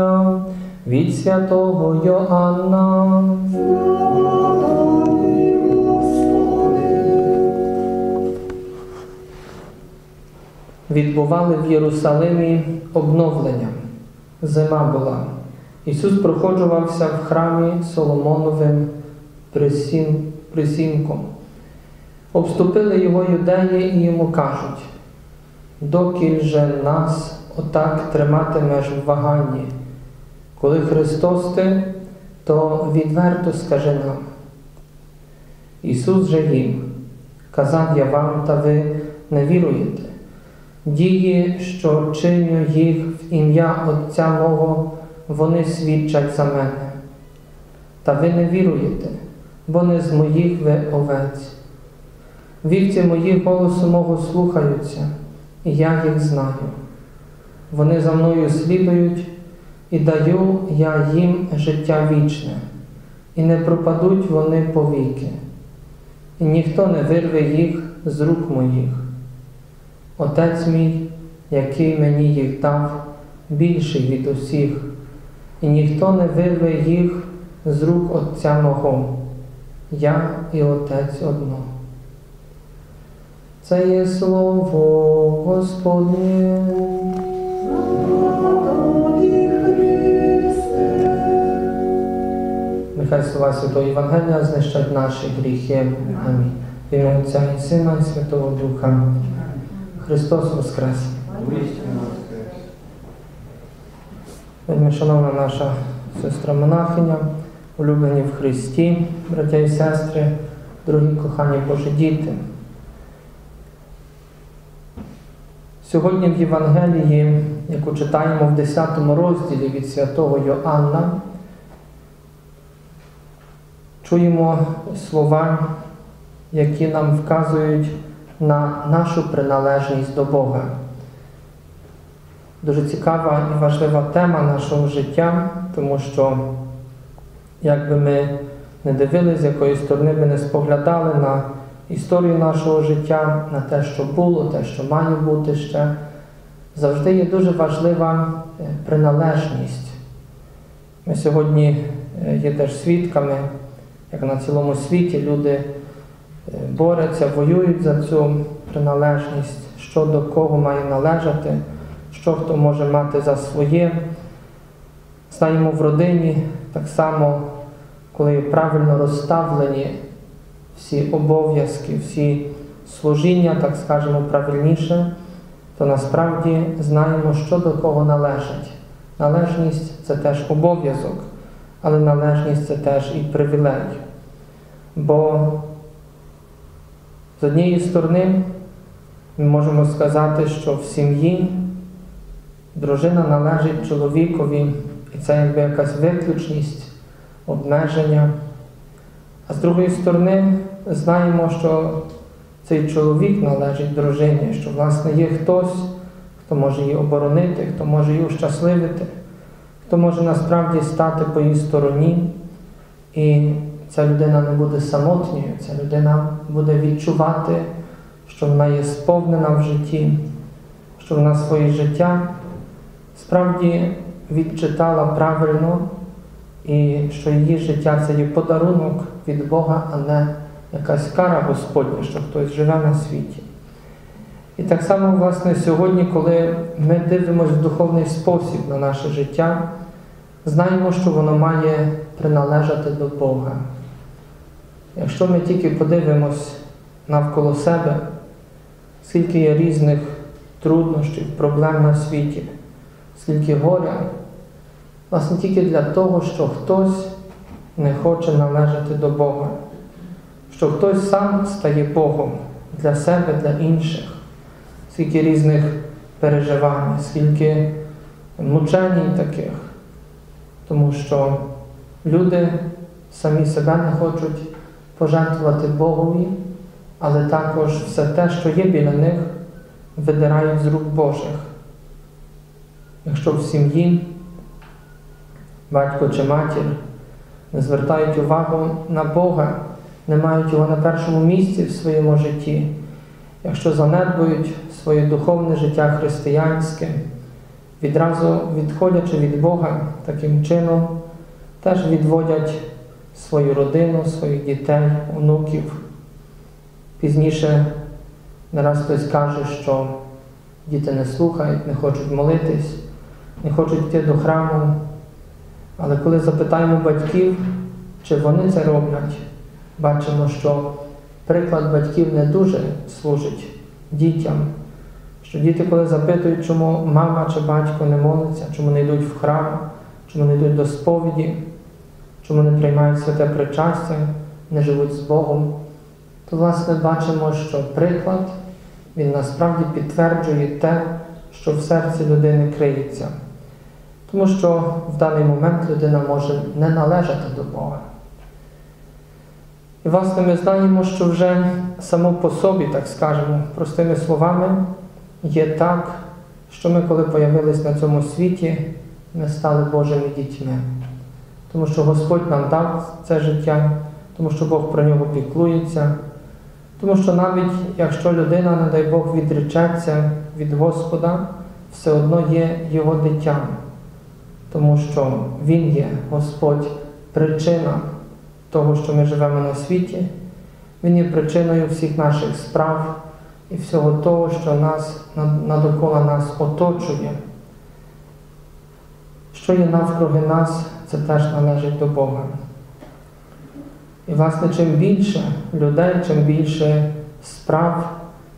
Євангелія від святого Йоанна. Відбували в Єрусалимі обновлення. Зима була. Ісус проходжувався в храмі Соломоновим присін, присінком. Обступили його юдеї і йому кажуть, докіль же нас отак триматимеш в ваганні. Коли Христос ти, то відверто скажи нам. Ісус же їм, казав я вам, та ви не віруєте. Дії, що чиню їх в ім'я Отця мого, вони свідчать за мене. Та ви не віруєте, бо не з моїх ви овець. Вівці мої голосу мого слухаються, і я їх знаю. Вони за мною слідують, і даю я їм життя вічне, і не пропадуть вони повіки, і ніхто не вирве їх з рук моїх. Отець мій, який мені їх дав, більший від усіх, і ніхто не вирве їх з рук Отця мого, я і Отець одно. Це є слово Господнє. Нехай слова Святого Євангелія знищать наші гріхи. Амінь. В ім'я Отця і Сина і Святого Духа. Христос Воскрес! Вельми шановна наша сестра монахиня, улюблені в Христі, браття і сестри, дорогі кохані Божі діти. Сьогодні в Євангелії, яку читаємо в 10 розділі від святого Йоанна, чуємо слова, які нам вказують на нашу приналежність до Бога. Дуже цікава і важлива тема нашого життя, тому що, як би ми не дивилися, з якої сторони би не споглядали на історію нашого життя, на те, що було, те, що має бути ще, завжди є дуже важлива приналежність. Ми сьогодні є теж свідками, як на цілому світі люди борються, воюють за цю приналежність, що до кого має належати, що хто може мати за своє. Знаємо в родині так само, коли правильно розставлені всі обов'язки, всі служіння, так скажемо правильніше, то насправді знаємо, що до кого належить. Належність це теж обов'язок, але належність це теж і привілей. Бо з однієї сторони, ми можемо сказати, що в сім'ї дружина належить чоловікові, і це якби якась виключність, обмеження. А з другої сторони, знаємо, що цей чоловік належить дружині, що, власне, є хтось, хто може її оборонити, хто може її ущасливити, хто може насправді стати по її стороні. І ця людина не буде самотньою, ця людина буде відчувати, що вона є сповнена в житті, що вона своє життя справді відчитала правильно, і що її життя це є подарунок від Бога, а не якась кара Господня, що хтось живе на світі. І так само, власне, сьогодні, коли ми дивимося в духовний спосіб на наше життя, знаємо, що воно має приналежати до Бога. Якщо ми тільки подивимось навколо себе, скільки є різних труднощів, проблем на світі, скільки горя, власне, тільки для того, що хтось не хоче належати до Бога, що хтось сам стає Богом для себе, для інших, скільки різних переживань, скільки мучень таких, тому що люди самі себе не хочуть пожертвувати Богові, але також все те, що є біля них, видирають з рук Божих. Якщо в сім'ї батько чи матір не звертають увагу на Бога, не мають його на першому місці в своєму житті, якщо занедбують своє духовне життя християнське, відразу відходячи від Бога таким чином, теж відводять свою родину, своїх дітей, онуків. Пізніше не раз хтось каже, що діти не слухають, не хочуть молитись, не хочуть йти до храму. Але коли запитаємо батьків, чи вони це роблять, бачимо, що приклад батьків не дуже служить дітям. Що діти, коли запитують, чому мама чи батько не моляться, чому не йдуть в храм, чому не йдуть до сповіді, чому не приймають святе причастя, не живуть з Богом, то, власне, бачимо, що приклад, він насправді підтверджує те, що в серці людини криється. Тому що в даний момент людина може не належати до Бога. І, власне, ми знаємо, що вже само по собі, так скажемо, простими словами, є так, що ми, коли появились на цьому світі, ми стали Божими дітьми. Тому що Господь нам дав це життя, тому що Бог про нього піклується, тому що навіть якщо людина, не дай Бог, відречеться від Господа, все одно є його дитям, тому що Він є Господь, причина того, що ми живемо на світі, Він є причиною всіх наших справ і всього того, що нас надокола нас оточує. Що є навкруги нас, це теж належить до Бога. І, власне, чим більше людей, чим більше справ,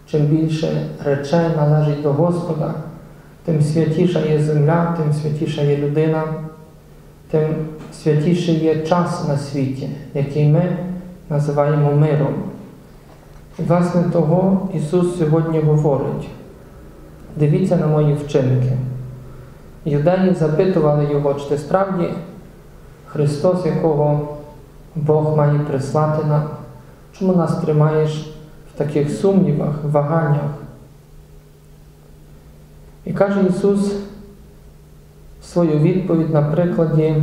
чим більше речей належить до Господа, тим святіша є земля, тим святіша є людина, тим святіший є час на світі, який ми називаємо миром. Власне, того Ісус сьогодні говорить: дивіться на мої вчинки. Юдеї запитували Його, чи ти справді Христос, якого Бог має прислати нам, чому нас тримаєш в таких сумнівах, ваганнях? І каже Ісус свою відповідь на прикладі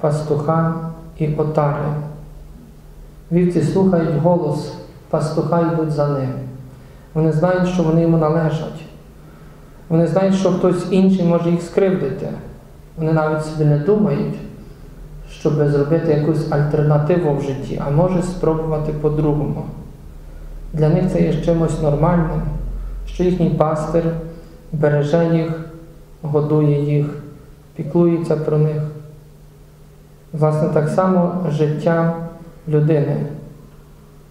пастуха і отари. Вівці слухають голос, пастуха йдуть за ним. Вони знають, що вони йому належать. Вони знають, що хтось інший може їх скривдити. Вони навіть собі не думають, щоб зробити якусь альтернативу в житті, а може спробувати по-другому. Для них це є чимось нормальним, що їхній пастир береже їх, годує їх, піклується про них. Власне, так само життя людини,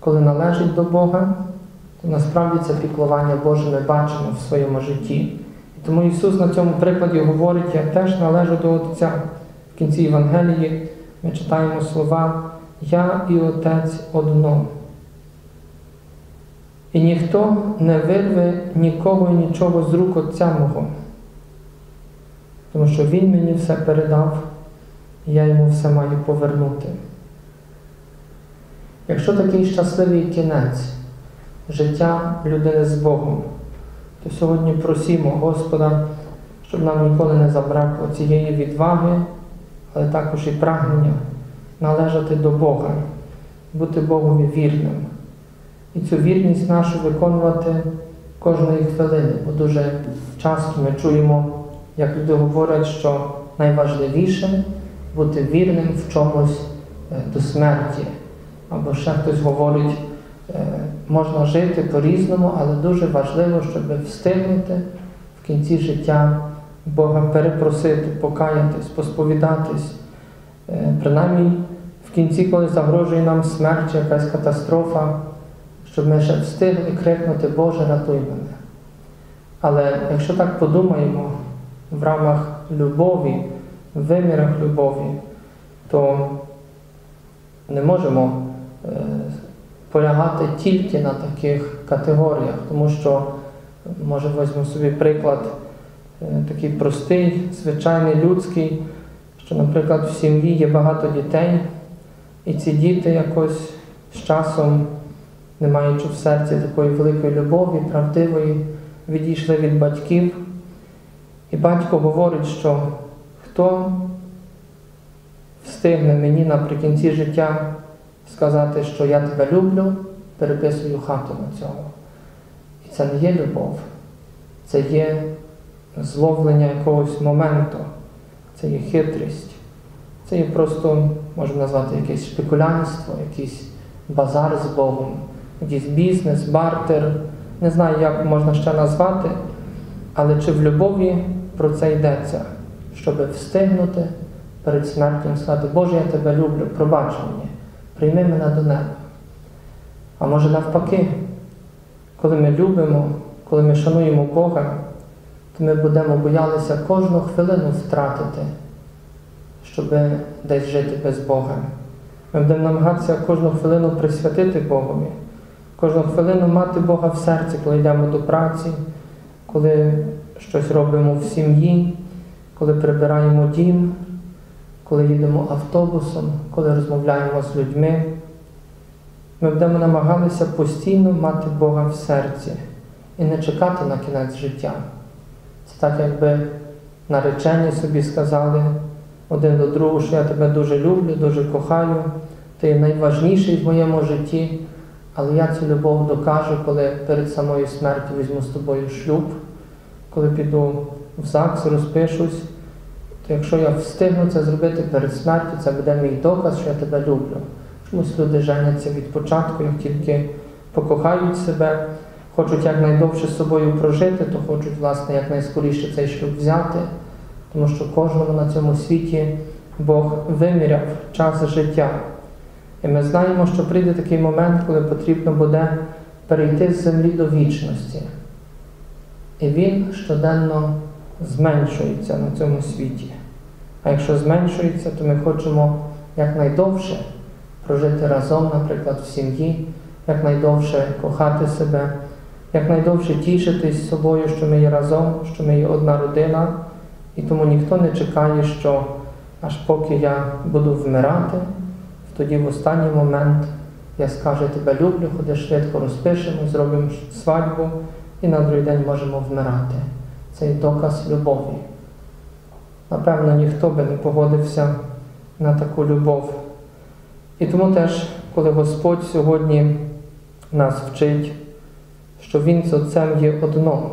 коли належить до Бога, то насправді це піклування Боже ми бачимо в своєму житті. І тому Ісус на цьому прикладі говорить, я теж належу до Отця. В кінці Євангелії ми читаємо слова Я і Отець одно. І ніхто не вирве нікого і нічого з рук Отця мого, тому що Він мені все передав, і я йому все маю повернути. Якщо такий щасливий кінець життя людини з Богом, то сьогодні просімо Господа, щоб нам ніколи не забракло цієї відваги, але також і прагнення належати до Бога, бути Богові вірним. І цю вірність нашу виконувати кожної хвилини, бо дуже часто ми чуємо, як люди говорять, що найважливіше бути вірним в чомусь до смерті. Або ще хтось говорить, можна жити по-різному, але дуже важливо, щоб встигнути в кінці життя Бога перепросити, покаятись, посповідатись. Принаймні в кінці, коли загрожує нам смерть, чи якась катастрофа, щоб ми ще встигли крикнути Боже, рятуй мене. Але якщо так подумаємо в рамах любові, в вимірах любові, то не можемо полягати тільки на таких категоріях, тому що, може, візьмемо собі приклад такий простий, звичайний людський, що, наприклад, в сім'ї є багато дітей, і ці діти якось з часом, не маючи в серці такої великої любові, правдивої, відійшли від батьків. І батько говорить, що хто встигне мені наприкінці життя сказати, що я тебе люблю, переписую хату на цьому. І це не є любов, це є зловлення якогось моменту, це є хитрість, це є просто, можна назвати, якесь шпекулянство, якийсь базар з Богом, якийсь бізнес, бартер. Не знаю, як можна ще назвати, але чи в любові про це йдеться, щоб встигнути перед смертю сказати, Боже, я тебе люблю, пробач мені, прийми мене до неба. А може навпаки, коли ми любимо, коли ми шануємо Бога, то ми будемо боялися кожну хвилину втратити, щоб десь жити без Бога. Ми будемо намагатися кожну хвилину присвятити Богові, кожну хвилину мати Бога в серці, коли йдемо до праці, коли щось робимо в сім'ї, коли прибираємо дім, коли їдемо автобусом, коли розмовляємо з людьми. Ми будемо намагалися постійно мати Бога в серці і не чекати на кінець життя. Це так, якби наречені собі сказали один до другого, що я тебе дуже люблю, дуже кохаю, ти є найважніший в моєму житті, але я цю любов докажу, коли перед самою смертю візьму з тобою шлюб, коли піду в ЗАГС, розпишусь, то якщо я встигну це зробити перед смертю, це буде мій доказ, що я тебе люблю. Чомусь люди женяться від початку, як тільки покохають себе, хочуть якнайдовше з собою прожити, то хочуть, власне, якнайскоріше цей шлюб взяти, тому що кожному на цьому світі Бог виміряв час життя. І ми знаємо, що прийде такий момент, коли потрібно буде перейти з землі до вічності. І він щоденно зменшується на цьому світі. А якщо зменшується, то ми хочемо якнайдовше прожити разом, наприклад, в сім'ї, якнайдовше кохати себе, якнайдовше тішитись собою, що ми є разом, що ми є одна родина, і тому ніхто не чекає, що аж поки я буду вмирати, тоді в останній момент я скажу, тебе люблю, ходи швидко розпишемо, зробимо свадьбу і на другий день можемо вмирати. Це є доказ любові. Напевно, ніхто би не погодився на таку любов. І тому теж, коли Господь сьогодні нас вчить, що Він з Отцем є одно,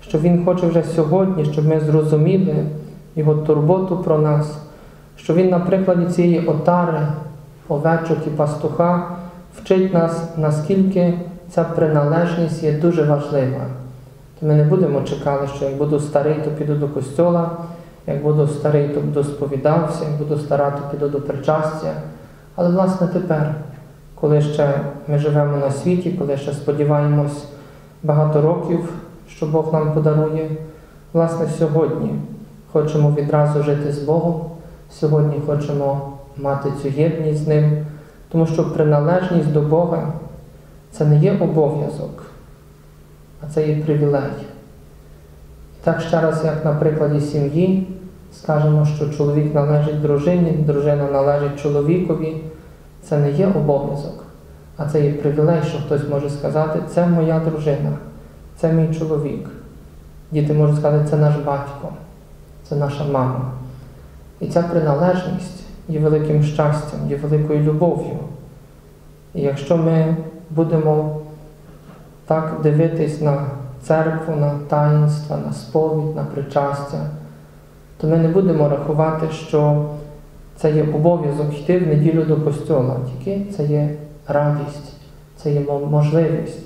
що Він хоче вже сьогодні, щоб ми зрозуміли Його турботу про нас, що Він на прикладі цієї отари, овечок і пастуха вчить нас, наскільки ця приналежність є дуже важлива. Ми не будемо чекати, що як буду старий, то піду до костьола, як буду старий, то буду сповідався, як буду стара, то піду до причастя. Але, власне, тепер, коли ще ми живемо на світі, коли ще сподіваємось багато років, що Бог нам подарує, власне, сьогодні хочемо відразу жити з Богом, сьогодні хочемо мати цю єдність з Ним, тому що приналежність до Бога це не є обов'язок, а це є привілей. Так ще раз, як на прикладі сім'ї, скажемо, що чоловік належить дружині, дружина належить чоловікові, це не є обов'язок, а це є привілей, що хтось може сказати, це моя дружина, це мій чоловік. Діти можуть сказати, це наш батько, це наша мама. І ця приналежність є великим щастям, є великою любов'ю. І якщо ми будемо так дивитись на церкву, на таїнства, на сповідь, на причастя, то ми не будемо рахувати, що це є обов'язок йти в неділю до костьола, тільки це є радість, це є можливість.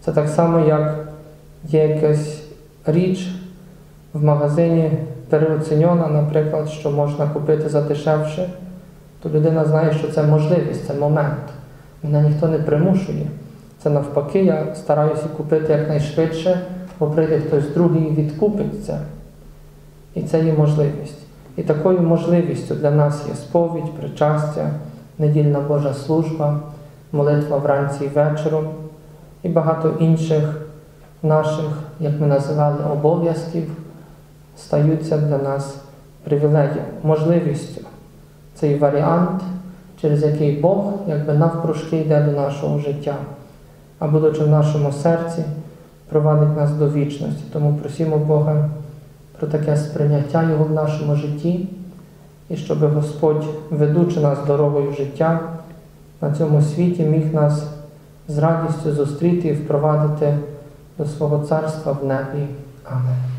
Це так само, як є якась річ в магазині переоцінена, наприклад, що можна купити за дешевше, то людина знає, що це можливість, це момент. Мене ніхто не примушує. Це навпаки, я стараюся купити якнайшвидше, бо прийде хтось другий і відкупить це. І це є можливість. І такою можливістю для нас є сповідь, причастя, недільна Божа служба, молитва вранці і вечором і багато інших наших, як ми називали, обов'язків стаються для нас привілеєм, можливістю. Цей варіант, через який Бог якби навпрошки йде до нашого життя, а будучи в нашому серці, провадить нас до вічності. Тому просімо Бога про таке сприйняття Його в нашому житті, і щоб Господь, ведучи нас дорогою життя, на цьому світі міг нас з радістю зустріти і впровадити до свого царства в небі. Амен.